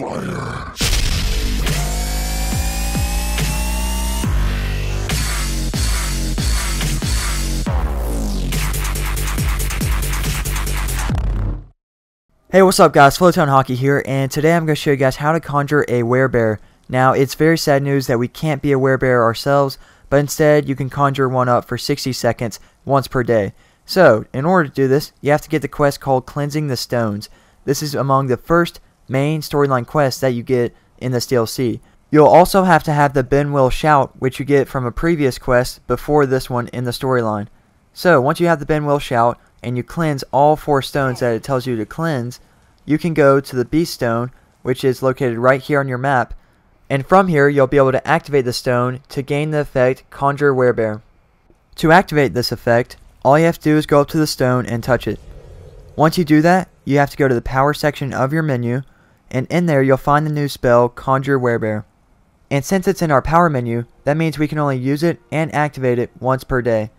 fire. Hey, what's up guys? Flotown Hockey here, and today I'm going to show you guys how to conjure a werebear. Now, it's very sad news that we can't be a werebear ourselves, but instead you can conjure one up for 60 seconds once per day. So, in order to do this, you have to get the quest called Cleansing the Stones. This is among the first main storyline quests that you get in this DLC. You'll also have to have the Bend Will Shout, which you get from a previous quest before this one in the storyline. So, once you have the Bend Will Shout, and you cleanse all four stones that it tells you to cleanse, you can go to the Beast Stone, which is located right here on your map, and from here you'll be able to activate the stone to gain the effect Conjure Werebear. To activate this effect, all you have to do is go up to the stone and touch it. Once you do that, you have to go to the power section of your menu, and in there you'll find the new spell Conjure Werebear. And since it's in our power menu, that means we can only use it and activate it once per day.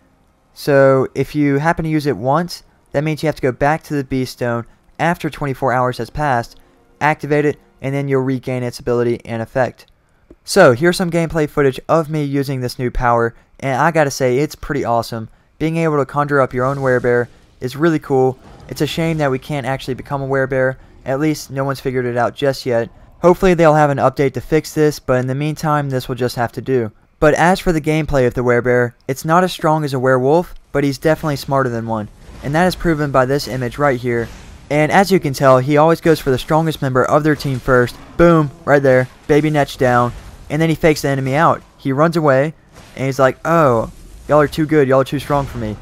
So if you happen to use it once, that means you have to go back to the Beast Stone after 24 hours has passed, activate it, and then you'll regain its ability and effect. So here's some gameplay footage of me using this new power, and I gotta say it's pretty awesome. Being able to conjure up your own werebear is really cool. It's a shame that we can't actually become a werebear. At least no one's figured it out just yet. Hopefully they'll have an update to fix this, but in the meantime this will just have to do. But as for the gameplay of the werebear, it's not as strong as a werewolf, but he's definitely smarter than one. And that is proven by this image right here. And as you can tell, he always goes for the strongest member of their team first. Boom, right there, baby netch down. And then he fakes the enemy out. He runs away, and he's like, oh, y'all are too good, y'all are too strong for me.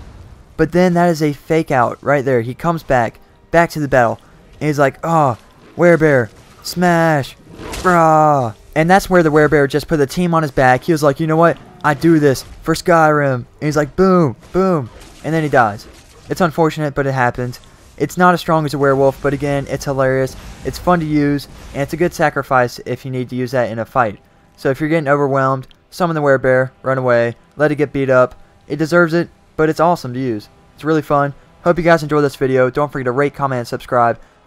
But then that is a fake out right there. He comes back, back to the battle. And he's like, oh, werebear, smash, brah. And that's where the werebear just put the team on his back. He was like, you know what? I do this for Skyrim. And he's like, boom, boom. And then he dies. It's unfortunate, but it happens. It's not as strong as a werewolf, but again, it's hilarious. It's fun to use, and it's a good sacrifice if you need to use that in a fight. So if you're getting overwhelmed, summon the werebear, run away, let it get beat up. It deserves it, but it's awesome to use. It's really fun. Hope you guys enjoyed this video. Don't forget to rate, comment, and subscribe.